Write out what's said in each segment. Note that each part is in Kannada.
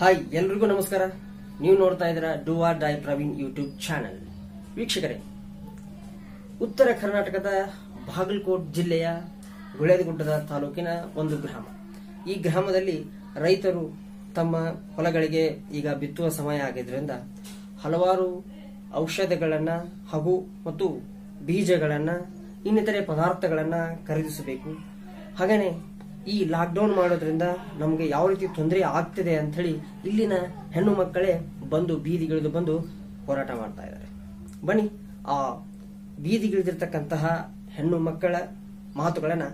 ಹಾಯ್ ಎಲ್ರಿಗೂ ನಮಸ್ಕಾರ. ನೀವು ನೋಡ್ತಾ ಇದ್ದೀರಾ do or die Praveen YouTube channel. ವೀಕ್ಷಕರೇ, ಉತ್ತರ ಕರ್ನಾಟಕದ ಬಾಗಲಕೋಟ್ ಜಿಲ್ಲೆಯ ಗುಳೇದಗುಡ್ಡದ ತಾಲೂಕಿನ ಒಂದು ಗ್ರಾಮ. ಈ ಗ್ರಾಮದಲ್ಲಿ ರೈತರು ತಮ್ಮ ಹೊಲಗಳಿಗೆ ಈಗ ಬಿತ್ತುವ ಸಮಯ ಆಗಿದ್ರಿಂದ ಹಲವಾರು ಔಷಧಗಳನ್ನು ಹಾಗೂ ಮತ್ತು ಬೀಜಗಳನ್ನು ಇನ್ನಿತರೆ ಪದಾರ್ಥಗಳನ್ನು ಖರೀದಿಸಬೇಕು. ಹಾಗೇನೆ ಈ ಲಾಕ್ಡೌನ್ ಮಾಡೋದ್ರಿಂದ ನಮಗೆ ಯಾವ ರೀತಿ ತೊಂದರೆ ಆಗ್ತಿದೆ ಅಂತ ಹೇಳಿ ಇಲ್ಲಿನ ಹೆಣ್ಣು ಮಕ್ಕಳೇ ಬಂದು ಬೀದಿಗಿಳಿದು ಬಂದು ಹೋರಾಟ ಮಾಡ್ತಾ ಇದ್ದಾರೆ. ಬನ್ನಿ, ಆ ಬೀದಿಗಿಳಿದಿರ್ತಕ್ಕಂತಹ ಹೆಣ್ಣು ಮಕ್ಕಳ ಮಾತುಗಳನ್ನ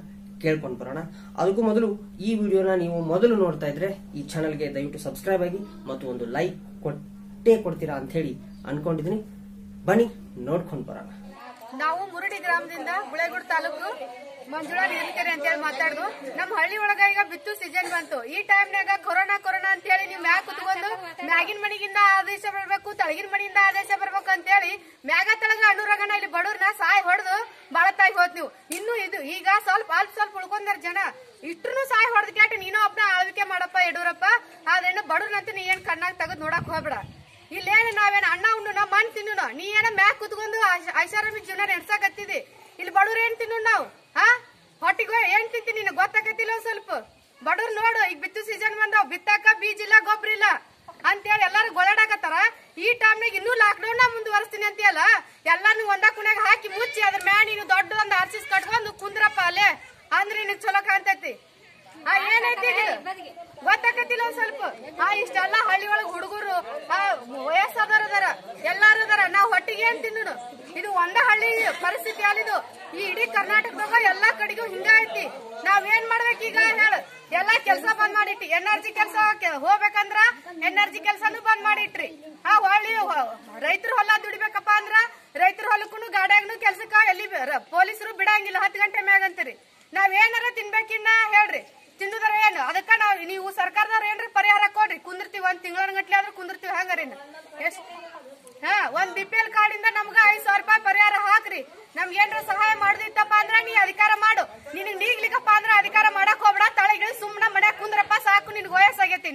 ಕೇಳ್ಕೊಂಡು ಬರೋಣ. ಅದಕ್ಕೂ ಮೊದಲು ಈ ವಿಡಿಯೋನ ನೀವು ಮೊದಲು ನೋಡ್ತಾ ಇದ್ರೆ ಈ ಚಾನಲ್ಗೆ ದಯವಿಟ್ಟು ಸಬ್ಸ್ಕ್ರೈಬ್ ಆಗಿ ಮತ್ತು ಒಂದು ಲೈಕ್ ಕೊಟ್ಟೇ ಕೊಡ್ತೀರಾ ಅಂತ ಹೇಳಿ ಅನ್ಕೊಂಡಿದ್ದೀನಿ. ಬನ್ನಿ, ನೋಡ್ಕೊಂಡು ಬರೋಣ. ನಾವು ಮುರುಡಿ ಗ್ರಾಮದಿಂದ ಗುಳೆಗೂಡು ತಾಲೂಕು ಮಂಜುಳಾ ನೀಲಕೆರೆ ಅಂತ ಹೇಳಿ ಮಾತಾಡುದು. ನಮ್ಮ ಹಳ್ಳಿ ಒಳಗ ಈಗ ಬಿತ್ತು ಸೀಸನ್ ಬಂತು. ಈ ಟೈಮ್ನಾಗ ಕೊರೋನಾ ಕೊರೋನಾ ಅಂತ ಹೇಳಿ ನೀವು ಮ್ಯಾಗ ಕುತ್ಕೊಂಡು ಮ್ಯಾಗಿನ ಮನಿಗಿಂದ ಆದೇಶ ಬರ್ಬೇಕು, ತಳಗಿನ ಮನಿಯಿಂದ ಆದೇಶ ಬರ್ಬೇಕು ಅಂತ ಹೇಳಿ ಮ್ಯಾಗ ತಳಗ ಅಣ್ಣೂರಗಣ ಇಲ್ಲಿ ಬಡವ್ರನ್ನ ಸಾಯ್ ಹೊಡೆದು ಬಾಳತಾಗಿ ಹೋದ್ ನೀವು. ಇನ್ನು ಇದು ಈಗ ಸ್ವಲ್ಪ ಅಲ್ಪ ಸ್ವಲ್ಪ ಉಳ್ಕೊಂಡಾರ ಜನ. ಇಷ್ಟ್ರು ಸಾಯ್ ಹೊಡೆದ್ ಕೇಟ್ ನೀನು ಒಬ್ಬನ ಆಳ್ವಿಕೆ ಮಾಡಪ್ಪ ಯಡಿಯೂರಪ್ಪ. ಆದ್ರೆ ಬಡವ್ರನಂತ ನೀ ಏನ್ ಕಣ್ಣಾಗ ತೆಗೆದು ನೋಡಕ್ ಹೋಗ್ಬೇಡ. ಇಲ್ಲೇನು ನಾವೇನ ಅಣ್ಣ ಉಣ್ಣು ನಮ್ಮ ಮನ್ ತಿನ್ನು ನೀ ಏನ ಮ್ಯಾಕ್ ಕುತ್ಕೊಂಡು ಐಷ್- ಐಷಾರಾಮಿ ಜೀವನ ನೆಡ್ಸಾಕತ್ತಿದಿ? ಇಲ್ಲಿ ಬಡವ್ರು ಏನ್ ತಿನ್ನು ನಾವು? ಹಾ? ಹೊಟ್ಟಿಗೆ ಏನ್ ತಿಂತಿ ನಿನ್? ಗೊತ್ತಾಕತ್ತಿಲ್ಲ ಒಂದ್ ಸ್ವಲ್ಪ. ಬಡವ್ರು ನೋಡು, ಈಗ ಬಿತ್ತು ಸೀಸನ್ ಬಂದಾವ್. ಬಿತ್ತಾಕ ಬೀಜ ಇಲ್ಲ ಗೊಬ್ಬರ ಇಲ್ಲ. ಅಂತೇಳಿ ಎಲ್ಲಾರು ಗೊಳಾಡಕತ್ತಾರ ಈ ಟೈಮ್ನಾಗ ಇನ್ನೂ ಲಾಕ್ ಡೌನ್ ನಾ ಮುಂದುವರಿಸ್ತೀನಿ ಅಂತೀಯಲ್ಲ? ಎಲ್ಲಾನು ಒಂದ ಕುಣ್ಯಾಗ ಹಾಕಿ ಮುಚ್ಚಿ, ಅದ್ರ ಮ್ಯಾಲ ನೀನು ದೊಡ್ಡ ಒಂದು ಆರ್ಸಿಸ್ ಕಟ್ಕೊಂಡು ಕುಂದ್ರಪ್ಪ ಅಲ್ಲೇ. ಅಂದ್ರೆ ನಿನ್ ಚಲೋ ಕಾಣ್ತೈತಿ. ಏನೈತಿ ಒಂದ್ ಸ್ವಲ್ಪ. ಆ, ಇಷ್ಟೆಲ್ಲ ಹಳ್ಳಿ ಒಳಗ್ ಹುಡುಗರು ವಯಸ್ಸಾದವ್ರು ಅದಾರ. ಎಲ್ಲಾರು ಅದಾರ. ನಾವ್ ಹೊಟ್ಟಿಗೆ ಏನ್ ತಿನ್ನೋಣ ಇದು ಒಂದ ಹಳ್ಳಿ ಪರಿಸ್ಥಿತಿ ಅಲ್ಲಿದು ಈ ಇಡೀ ಕರ್ನಾಟಕದಾಗ ಎಲ್ಲಾ ಕಡೆಗೂ ಹಿಂಗ ಐತಿ. ನಾವ್ ಏನ್ ಮಾಡ್ಬೇಕು ಈಗ ಹೇಳ ಎಲ್ಲಾ ಕೆಲ್ಸ ಬಂದ್ ಮಾಡಿಟ್ಟಿ. ಎನರ್ಜಿ ಕೆಲ್ಸ ಹೋಗ್ಬೇಕಂದ್ರ ಎನರ್ಜಿ ಕೆಲ್ಸನು ಬಂದ್ ಮಾಡಿಟ್ರಿ. ಆ ಹೊಳ್ಳಿ ರೈತರ ಹೊಲ ದುಡಿಬೇಕಪ್ಪ ಅಂದ್ರ ರೈತರ ಹೊಲಕ್ಕೂ ಗಾಡ್ಯಾಗನು ಕೆಲ್ಸಕ್ಕ ಎಲ್ಲಿ ಪೊಲೀಸರು ಬಿಡಂಗಿಲ್ಲ. ಹತ್ತು ಗಂಟೆ ಮ್ಯಾಗಂತೀರಿ ನಾವ್ ಏನಾರ ತಿನ್ಬೇಕಿನ್ನ ಹೇಳ್ರಿ. ಅದಕ್ಕ ನಾವ್ ನೀವು ಸರ್ಕಾರದವ್ರ ಏನ್ರಿ ಪರಿಹಾರ ಕೊಡ್ರಿ? ಕುಂದಿರ್ತೀವಿ ಒಂದ್ ತಿಂಗಳ ಗಟ್ಲೆ ಆದ್ರೂ ಕುಂದಿರ್ತೀವಿ, ಹಂಗಾರಿ ಹಾ, ಒಂದ್ ಬಿ ಪಿ ಎಲ್ ಕಾರ್ಡಿಂದ ನಮ್ಗ ಐದ್ ಸಾವಿರ ರೂಪಾಯಿ ಪರಿಹಾರ ಹಾಕ್ರಿ. ನಮ್ಗೆ ಏನ್ರ ಸಹಾಯ ಮಾಡ್ದಿತ್ತಪ್ಪ ಅಂದ್ರ ನೀ ಅಧಿಕಾರ ಮಾಡು. ನಿನಗ್ ನೀಗ್ಲಿಕ್ಕಪ್ಪ ಅಂದ್ರ ಅಧಿಕಾರ ಮಾಡಕ್ ಹೋಗ್ಬೇಡ. ತಳಗಿಳಿ ಸುಮ್ನ ಮನ್ಯಾಗ ಕುಂದ್ರಪ್ಪ ಸಾಕು, ನಿನ್ಗೆ ವಯಸ್ಸಾಗೈತಿ